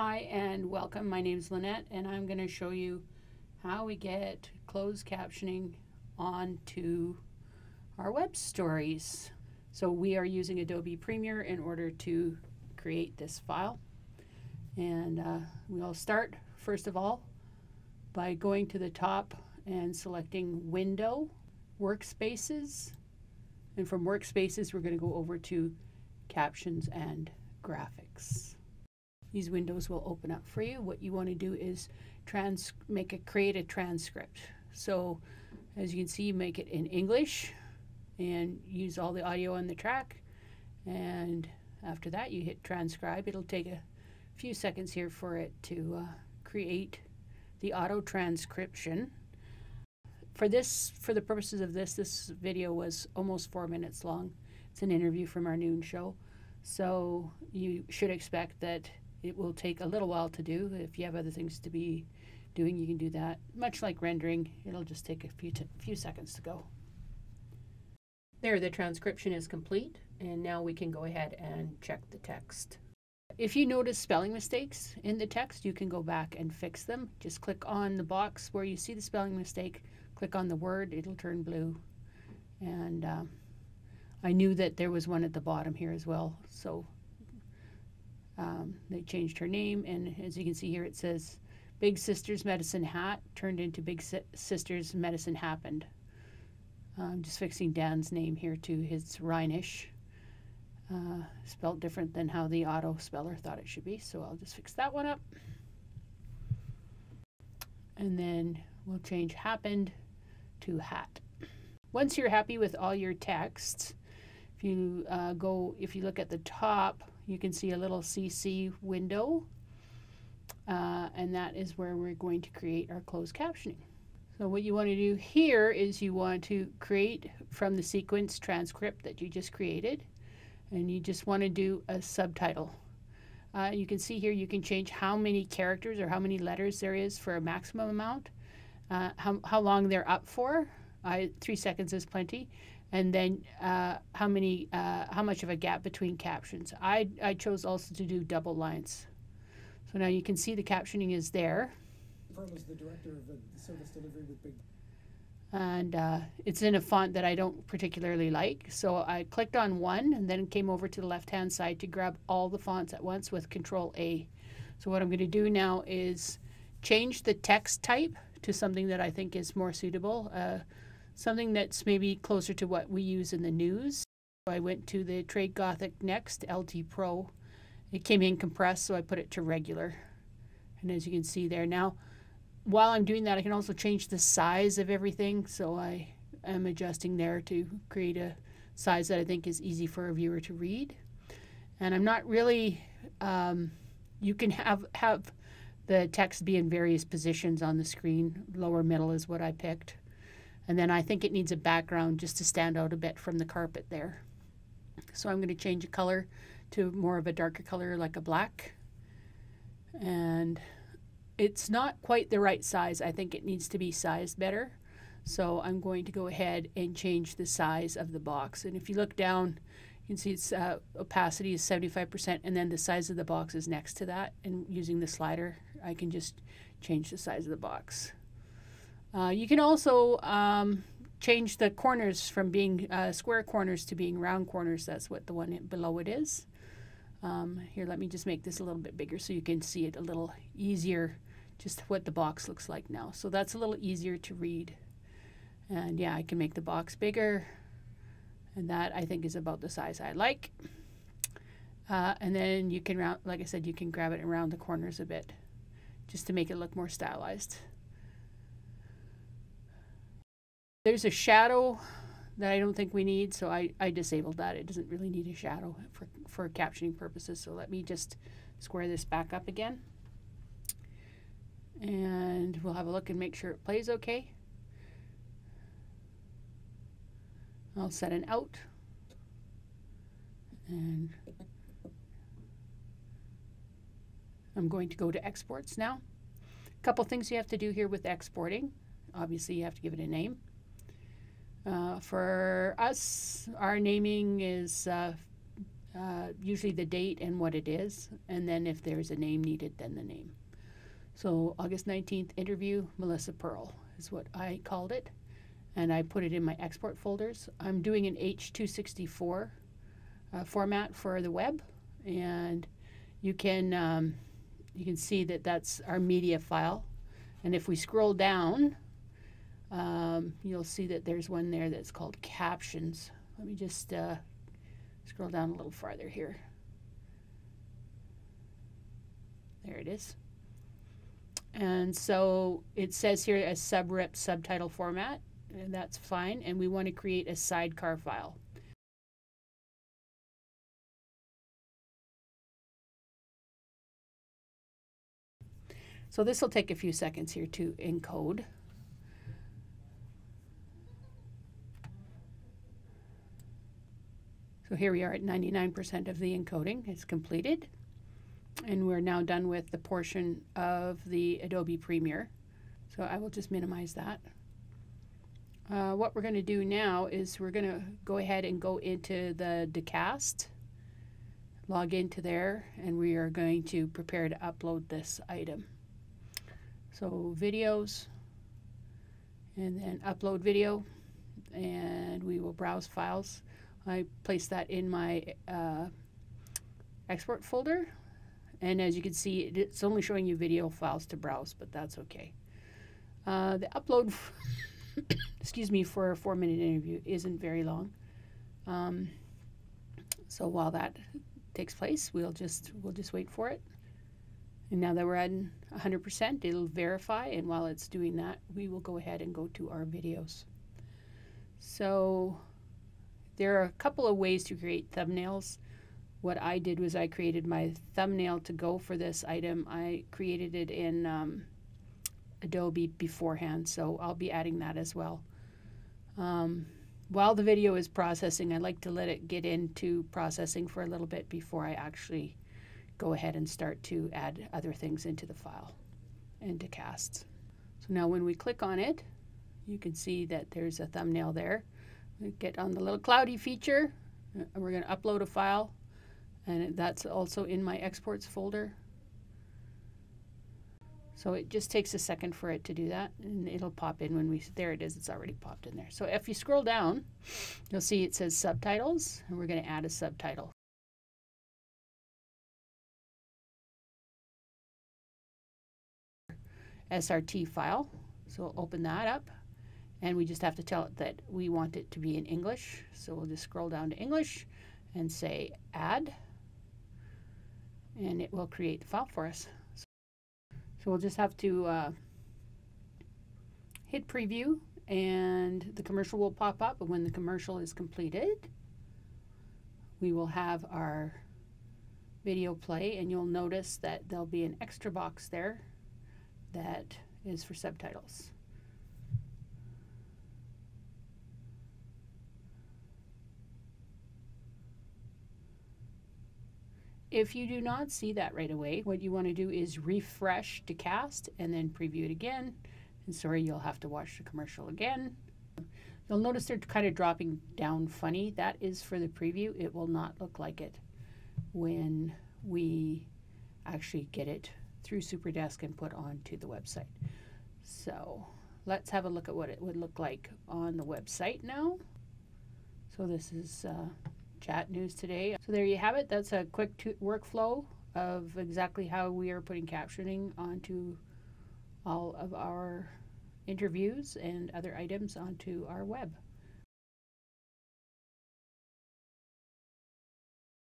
Hi and welcome. My name is Lynette and I'm going to show you how we get closed captioning onto our web stories. So we are using Adobe Premiere in order to create this file. And uh, we'll start first of all by going to the top and selecting Window, Workspaces. And from Workspaces we're going to go over to Captions and Graphics. These windows will open up for you. What you want to do is trans make a create a transcript. So as you can see, you make it in English and use all the audio on the track. And after that, you hit transcribe. It'll take a few seconds here for it to uh, create the auto transcription. For this, for the purposes of this, this video was almost four minutes long. It's an interview from our noon show. So you should expect that it will take a little while to do. If you have other things to be doing, you can do that. Much like rendering, it'll just take a few, few seconds to go. There, the transcription is complete, and now we can go ahead and check the text. If you notice spelling mistakes in the text, you can go back and fix them. Just click on the box where you see the spelling mistake, click on the word, it'll turn blue. And uh, I knew that there was one at the bottom here as well, so um, they changed her name, and as you can see here, it says Big Sister's Medicine Hat turned into Big Si Sister's Medicine Happened. I'm just fixing Dan's name here to his Rhinish. Uh, spelled different than how the auto speller thought it should be, so I'll just fix that one up. And then we'll change happened to hat. Once you're happy with all your texts, if you uh, go, if you look at the top, you can see a little CC window, uh, and that is where we're going to create our closed captioning. So what you want to do here is you want to create from the sequence transcript that you just created, and you just want to do a subtitle. Uh, you can see here you can change how many characters or how many letters there is for a maximum amount, uh, how, how long they're up for. I, three seconds is plenty and then uh, how many, uh, how much of a gap between captions. I, I chose also to do double lines. So now you can see the captioning is there. The director of the service delivery with Big. And uh, it's in a font that I don't particularly like. So I clicked on one and then came over to the left hand side to grab all the fonts at once with Control A. So what I'm going to do now is change the text type to something that I think is more suitable. Uh, something that's maybe closer to what we use in the news. I went to the Trade Gothic Next LT Pro. It came in compressed, so I put it to regular. And as you can see there now, while I'm doing that, I can also change the size of everything. So I am adjusting there to create a size that I think is easy for a viewer to read. And I'm not really, um, you can have, have the text be in various positions on the screen. Lower middle is what I picked. And then I think it needs a background just to stand out a bit from the carpet there. So I'm going to change the color to more of a darker color like a black. And it's not quite the right size. I think it needs to be sized better. So I'm going to go ahead and change the size of the box. And if you look down, you can see its uh, opacity is 75% and then the size of the box is next to that. And using the slider, I can just change the size of the box. Uh, you can also um, change the corners from being uh, square corners to being round corners. That's what the one below it is. Um, here, let me just make this a little bit bigger so you can see it a little easier, just what the box looks like now. So that's a little easier to read. And yeah, I can make the box bigger. And that I think is about the size I like. Uh, and then you can, round, like I said, you can grab it around the corners a bit just to make it look more stylized. There's a shadow that I don't think we need, so I, I disabled that. It doesn't really need a shadow for, for captioning purposes. So let me just square this back up again. And we'll have a look and make sure it plays okay. I'll set an out. And I'm going to go to exports now. A couple things you have to do here with exporting. Obviously, you have to give it a name. Uh, for us, our naming is uh, uh, usually the date and what it is, and then if there's a name needed, then the name. So August 19th interview, Melissa Pearl is what I called it, and I put it in my export folders. I'm doing an H264 uh, format for the web, and you can um, you can see that that's our media file. And if we scroll down, um, you'll see that there's one there that's called captions. Let me just uh, scroll down a little farther here. There it is. And so it says here a subrip subtitle format, and that's fine. And we want to create a sidecar file. So this will take a few seconds here to encode. So here we are at 99% of the encoding. It's completed. And we're now done with the portion of the Adobe Premiere. So I will just minimize that. Uh, what we're going to do now is we're going to go ahead and go into the Dacast, log into there, and we are going to prepare to upload this item. So videos, and then upload video, and we will browse files. I place that in my uh, export folder. And as you can see, it's only showing you video files to browse, but that's okay. Uh, the upload, excuse me, for a four minute interview isn't very long. Um, so while that takes place, we'll just, we'll just wait for it. And now that we're at 100%, it'll verify. And while it's doing that, we will go ahead and go to our videos. So there are a couple of ways to create thumbnails. What I did was I created my thumbnail to go for this item. I created it in um, Adobe beforehand, so I'll be adding that as well. Um, while the video is processing, I like to let it get into processing for a little bit before I actually go ahead and start to add other things into the file, into casts. So now when we click on it, you can see that there's a thumbnail there. Get on the little cloudy feature, and uh, we're going to upload a file, and that's also in my exports folder. So it just takes a second for it to do that, and it'll pop in when we, there it is, it's already popped in there. So if you scroll down, you'll see it says subtitles, and we're going to add a subtitle. SRT file. So we'll open that up and we just have to tell it that we want it to be in English. So we'll just scroll down to English and say add, and it will create the file for us. So we'll just have to uh, hit preview, and the commercial will pop up. And when the commercial is completed, we will have our video play, and you'll notice that there'll be an extra box there that is for subtitles. If you do not see that right away, what you want to do is refresh to cast and then preview it again. And sorry, you'll have to watch the commercial again. You'll notice they're kind of dropping down funny. That is for the preview. It will not look like it when we actually get it through SuperDesk and put onto the website. So let's have a look at what it would look like on the website now. So this is uh, CHAT news today. So there you have it. That's a quick workflow of exactly how we are putting captioning onto all of our interviews and other items onto our web.